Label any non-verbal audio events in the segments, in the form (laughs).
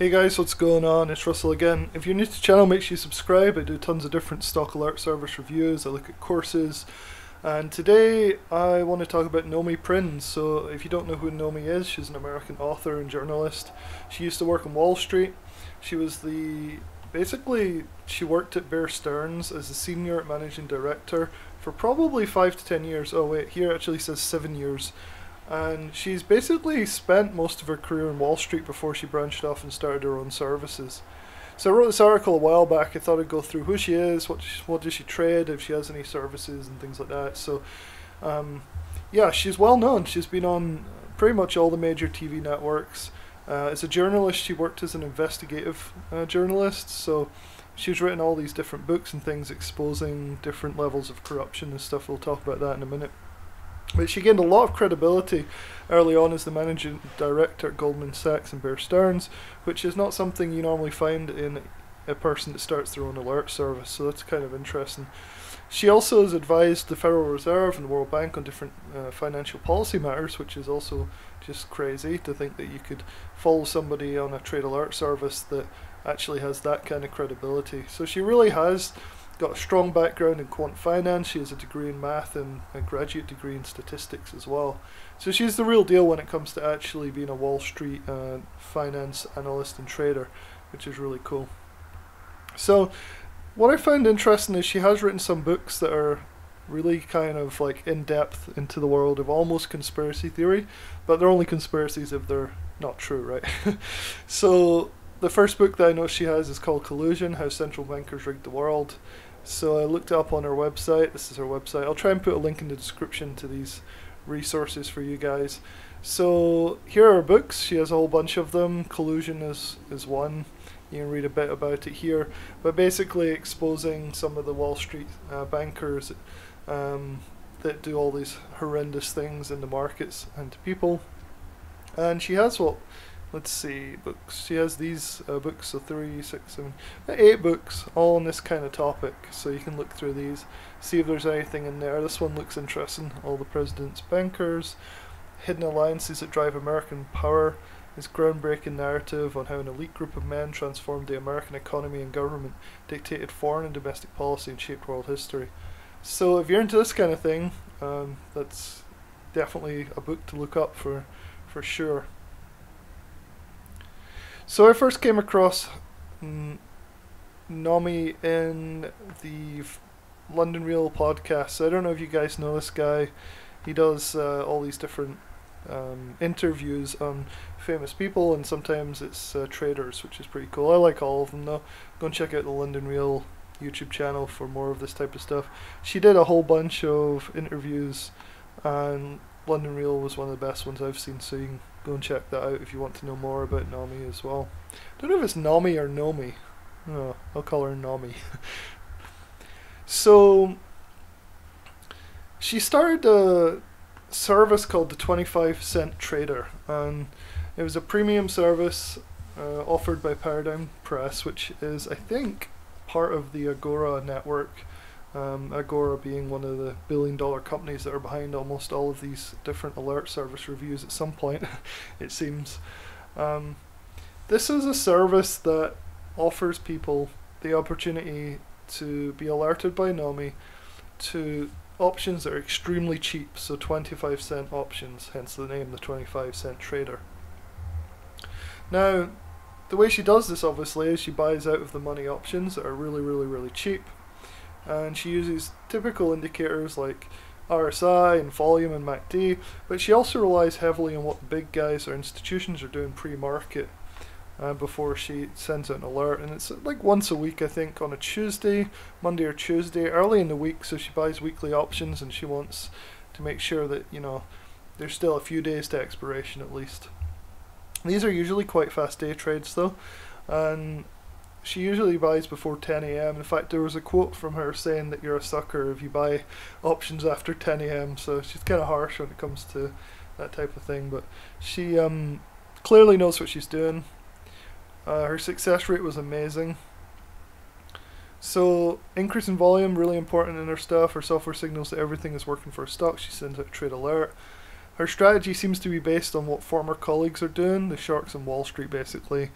Hey guys, what's going on? It's Russell again. If you're new to the channel, make sure you subscribe. I do tons of different stock alert service reviews. I look at courses. And today I want to talk about Nomi Prins. So if you don't know who Nomi is, she's an American author and journalist. She used to work on Wall Street. She was the basically she worked at Bear Stearns as a senior managing director for probably five to ten years. Oh wait, here actually says seven years and she's basically spent most of her career in Wall Street before she branched off and started her own services. So I wrote this article a while back. I thought I'd go through who she is, what she, what does she trade, if she has any services and things like that. So, um, yeah, she's well known. She's been on pretty much all the major TV networks. Uh, as a journalist, she worked as an investigative uh, journalist. So she's written all these different books and things exposing different levels of corruption and stuff. We'll talk about that in a minute. But she gained a lot of credibility early on as the managing director at Goldman Sachs and Bear Stearns, which is not something you normally find in a person that starts their own alert service, so that's kind of interesting. She also has advised the Federal Reserve and the World Bank on different uh, financial policy matters, which is also just crazy to think that you could follow somebody on a trade alert service that actually has that kind of credibility. So she really has got a strong background in quant finance. She has a degree in math and a graduate degree in statistics as well. So she's the real deal when it comes to actually being a Wall Street uh, finance analyst and trader, which is really cool. So, what I found interesting is she has written some books that are really kind of like in depth into the world of almost conspiracy theory, but they're only conspiracies if they're not true, right? (laughs) so the first book that I know she has is called Collusion: How Central Bankers Rigged the World. So I looked up on her website. This is her website. I'll try and put a link in the description to these resources for you guys. So here are books. She has a whole bunch of them. Collusion is is one. You can read a bit about it here, but basically exposing some of the Wall Street uh, bankers um, that do all these horrendous things in the markets and to people. And she has what let's see books. She has these uh, books so three six seven eight books all on this kind of topic so you can look through these see if there's anything in there. This one looks interesting. All the president's bankers hidden alliances that drive american power this groundbreaking narrative on how an elite group of men transformed the american economy and government dictated foreign and domestic policy and shaped world history. So if you're into this kind of thing um, that's definitely a book to look up for for sure so I first came across Nomi in the London Real podcast. So I don't know if you guys know this guy. He does uh, all these different um, interviews on famous people, and sometimes it's uh, traders, which is pretty cool. I like all of them though. Go and check out the London Real YouTube channel for more of this type of stuff. She did a whole bunch of interviews, and London Real was one of the best ones I've seen. So you can go and check that out if you want to know more about Nami as well. Don't know if it's Nami or Nomi. No, I'll call her Nami. (laughs) so she started a service called the 25 Cent Trader, and it was a premium service uh, offered by Paradigm Press, which is, I think, part of the Agora network. Um, Agora being one of the billion dollar companies that are behind almost all of these different alert service reviews at some point, (laughs) it seems. Um, this is a service that offers people the opportunity to be alerted by Nomi to options that are extremely cheap, so 25 cent options, hence the name, the 25 cent trader. Now, the way she does this obviously is she buys out of the money options that are really, really, really cheap and she uses typical indicators like RSI and volume and MACD, but she also relies heavily on what the big guys or institutions are doing pre-market uh, before she sends out an alert. And it's like once a week, I think, on a Tuesday, Monday or Tuesday, early in the week. So she buys weekly options and she wants to make sure that, you know, there's still a few days to expiration at least. These are usually quite fast day trades though, and she usually buys before 10 a.m. In fact, there was a quote from her saying that you're a sucker if you buy options after 10 a.m. So she's kind of harsh when it comes to that type of thing. But she um, clearly knows what she's doing. Uh, her success rate was amazing. So increase in volume really important in her stuff. Her software signals that everything is working for a stock. She sends out a trade alert. Her strategy seems to be based on what former colleagues are doing, the sharks on Wall Street basically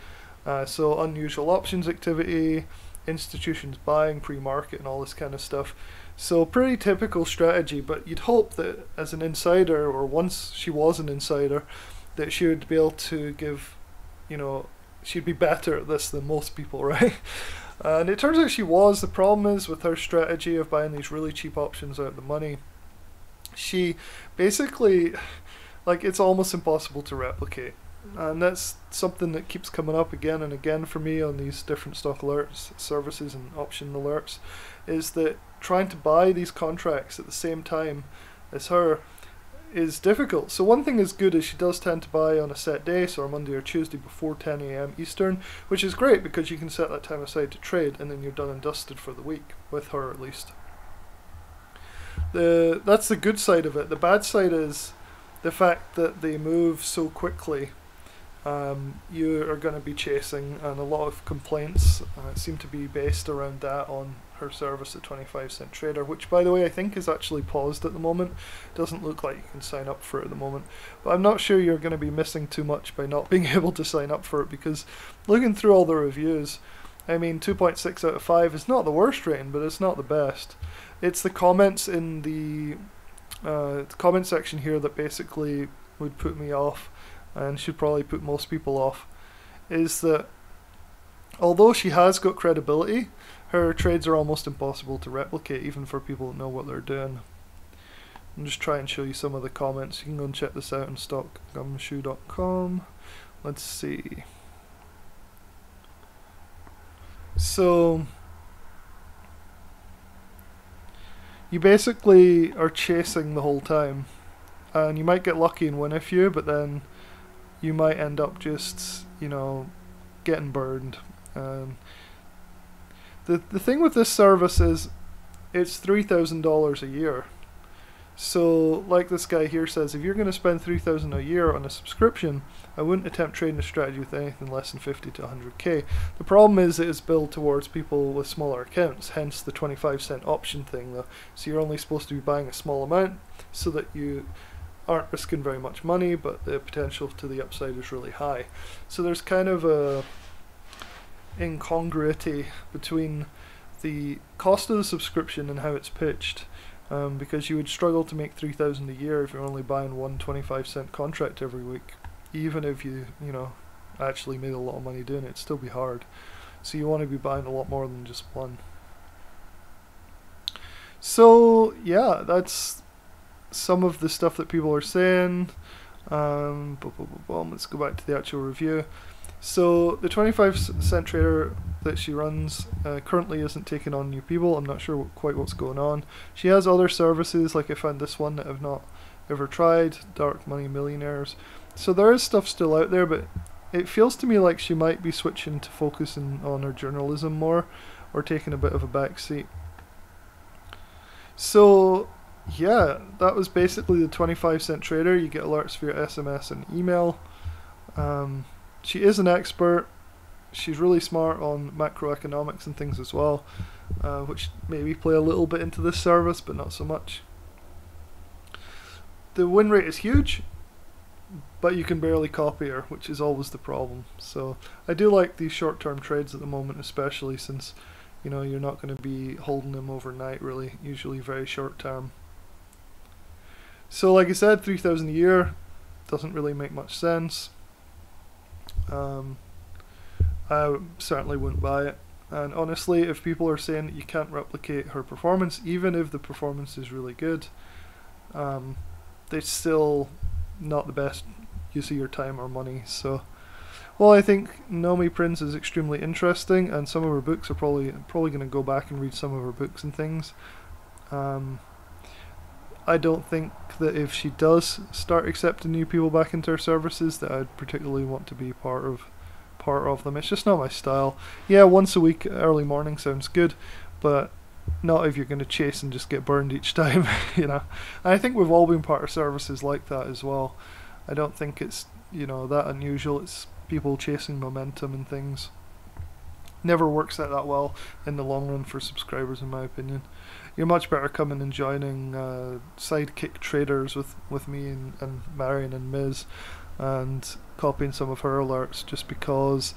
Uh, so unusual options activity, institutions buying pre-market and all this kind of stuff. So pretty typical strategy, but you'd hope that as an insider, or once she was an insider, that she would be able to give, you know, she'd be better at this than most people, (laughs) right? and it turns out she was. The problem is with her strategy of buying these really cheap options out of the money, she basically, like, it's almost impossible to replicate and that's something that keeps coming up again and again for me on these different stock alerts services and option alerts is that trying to buy these contracts at the same time as her is difficult. So one thing is good is she does tend to buy on a set day, so on Monday or Tuesday before 10 a.m. Eastern, which is great because you can set that time aside to trade, and then you're done and dusted for the week with her at least. The that's the good side of it. The bad side is the fact that they move so quickly um, you are going to be chasing, and a lot of complaints uh, seem to be based around that on her service at 25 cent trader, which by the way I think is actually paused at the moment. Doesn't look like you can sign up for it at the moment, but I'm not sure you're going to be missing too much by not (laughs) being able to sign up for it because looking through all the reviews, I mean 2.6 out of 5 is not the worst rating, but it's not the best. It's the comments in the uh, comment section here that basically would put me off and should probably put most people off, is that although she has got credibility, her trades are almost impossible to replicate, even for people that know what they're doing. I'm just try and show you some of the comments. You can go and check this out on stockgumshoe.com. Let's see. So, you basically are chasing the whole time, and you might get lucky and win a few, but then you might end up just you know getting burned. Um, the the thing with this service is it's three thousand dollars a year. So, like this guy here says, if you're going to spend three thousand a year on a subscription, I wouldn't attempt trading a strategy with anything less than fifty to hundred k. The problem is it is billed towards people with smaller accounts, hence the twenty-five cent option thing, though. So you're only supposed to be buying a small amount, so that you aren't risking very much money, but the potential to the upside is really high. So there's kind of a incongruity between the cost of the subscription and how it's pitched. Um, because you would struggle to make 3000 a year if you're only buying one 25 cent contract every week. Even if you, you know, actually made a lot of money doing it, it'd still be hard. So you want to be buying a lot more than just one. So yeah, that's some of the stuff that people are saying. Um, boom, boom, boom, Let's go back to the actual review. So the 25 cent trader that she runs uh, currently isn't taking on new people. I'm not sure what, quite what's going on. She has other services, like I found this one that I've not ever tried, Dark Money Millionaires. So there is stuff still out there, but it feels to me like she might be switching to focusing on her journalism more, or taking a bit of a back seat. So yeah, that was basically the 25 cent trader. You get alerts via SMS and email. Um, she is an expert. She's really smart on macroeconomics and things as well, uh, which maybe play a little bit into this service, but not so much. The win rate is huge, but you can barely copy her, which is always the problem. So I do like these short-term trades at the moment, especially since you know you're not going to be holding them overnight. Really, usually very short-term. So like I said, 3000 a year doesn't really make much sense. Um, I certainly wouldn't buy it. And honestly, if people are saying that you can't replicate her performance, even if the performance is really good, um, it's still not the best use of your time or money. So, well, I think Naomi Prins is extremely interesting, and some of her books are probably probably going to go back and read some of her books and things. Um, I don't think that if she does start accepting new people back into her services, that I'd particularly want to be part of part of them. It's just not my style. Yeah, once a week, early morning sounds good, but not if you're going to chase and just get burned each (laughs) time, you know. And I think we've all been part of services like that as well. I don't think it's you know that unusual. It's people chasing momentum and things. Never works out that well in the long run for subscribers, in my opinion you're much better coming and joining uh, sidekick traders with, with me and, and Marion and Miz and copying some of her alerts just because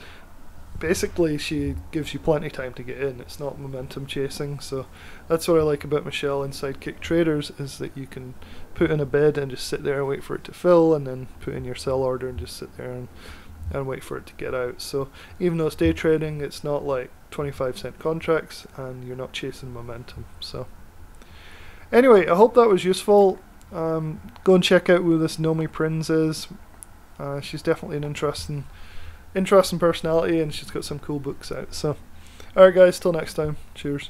basically she gives you plenty of time to get in. It's not momentum chasing, so that's what I like about Michelle in Sidekick Traders is that you can put in a bid and just sit there and wait for it to fill, and then put in your sell order and just sit there and and wait for it to get out. So even though it's day trading, it's not like 25 cent contracts, and you're not chasing momentum. So anyway, I hope that was useful. Um, go and check out who this Nomi Prins is. Uh, she's definitely an interesting interesting personality and she's got some cool books out. So, alright, guys, till next time. Cheers.